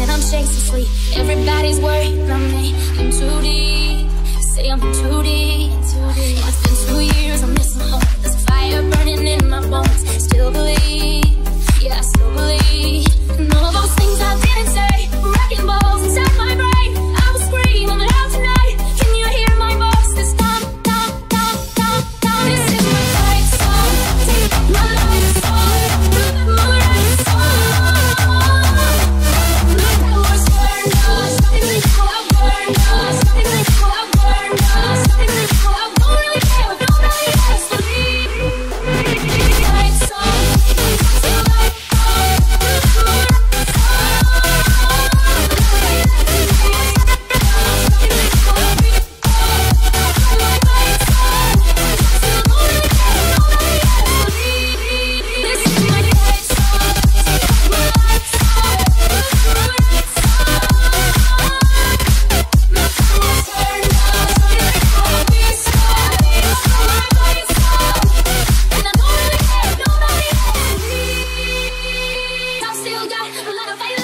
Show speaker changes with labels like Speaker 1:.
Speaker 1: and I'm chasing sleep. Everybody's worried about me. like a fire.